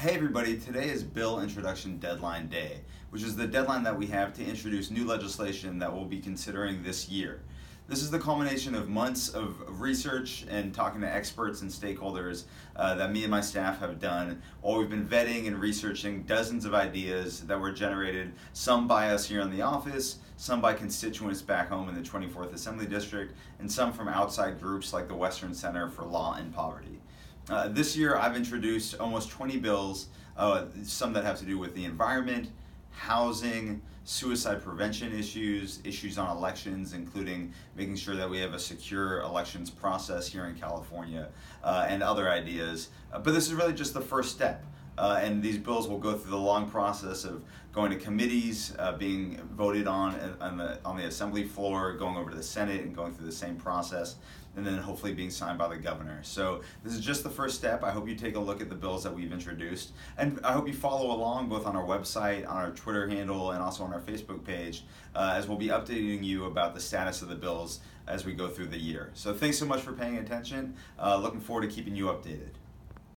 Hey everybody, today is bill introduction deadline day, which is the deadline that we have to introduce new legislation that we'll be considering this year. This is the culmination of months of research and talking to experts and stakeholders uh, that me and my staff have done while we've been vetting and researching dozens of ideas that were generated, some by us here in the office, some by constituents back home in the 24th Assembly District, and some from outside groups like the Western Center for Law and Poverty. Uh, this year I've introduced almost 20 bills, uh, some that have to do with the environment, housing, suicide prevention issues, issues on elections, including making sure that we have a secure elections process here in California, uh, and other ideas. Uh, but this is really just the first step. Uh, and these bills will go through the long process of going to committees, uh, being voted on on the, on the assembly floor, going over to the Senate and going through the same process, and then hopefully being signed by the governor. So this is just the first step. I hope you take a look at the bills that we've introduced, and I hope you follow along both on our website, on our Twitter handle, and also on our Facebook page, uh, as we'll be updating you about the status of the bills as we go through the year. So thanks so much for paying attention. Uh, looking forward to keeping you updated.